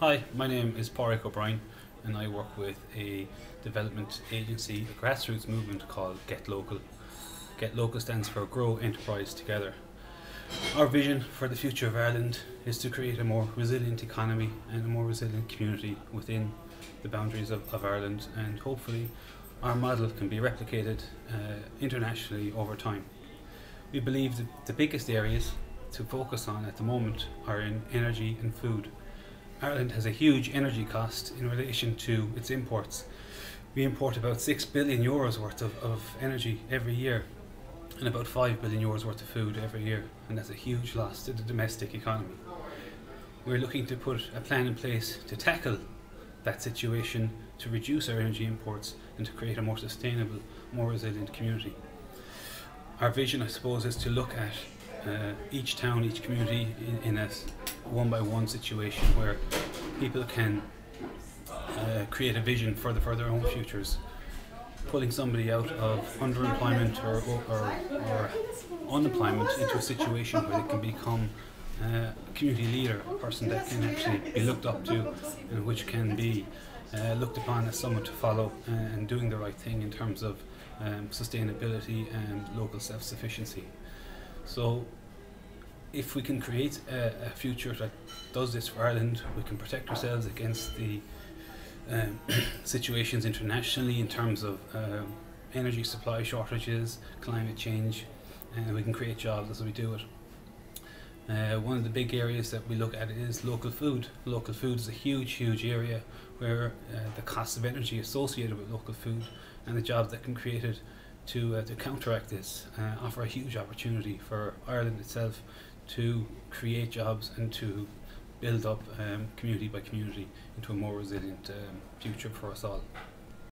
Hi, my name is Pádraig O'Brien and I work with a development agency, a grassroots movement called Get Local. Get Local stands for Grow Enterprise Together. Our vision for the future of Ireland is to create a more resilient economy and a more resilient community within the boundaries of, of Ireland and hopefully our model can be replicated uh, internationally over time. We believe that the biggest areas to focus on at the moment are in energy and food. Ireland has a huge energy cost in relation to its imports. We import about 6 billion euros worth of, of energy every year and about 5 billion euros worth of food every year, and that's a huge loss to the domestic economy. We're looking to put a plan in place to tackle that situation, to reduce our energy imports, and to create a more sustainable, more resilient community. Our vision, I suppose, is to look at uh, each town, each community in, in a one by one situation where people can uh, create a vision for, the, for their own futures. Pulling somebody out of underemployment or, or, or unemployment into a situation where they can become uh, a community leader, a person that can actually be looked up to and which can be uh, looked upon as someone to follow uh, and doing the right thing in terms of um, sustainability and local self-sufficiency. So if we can create a, a, future that does this for Ireland, we can protect ourselves against the um, situations internationally in terms of um, energy supply shortages, climate change, and we can create jobs as we do it. Uh, one of the big areas that we look at is local food. Local food is a huge, huge area where uh, the cost of energy associated with local food and the jobs that can create it to, uh, to counteract this uh, offer a huge opportunity for Ireland itself to create jobs and to build up um, community by community into a more resilient um, future for us all.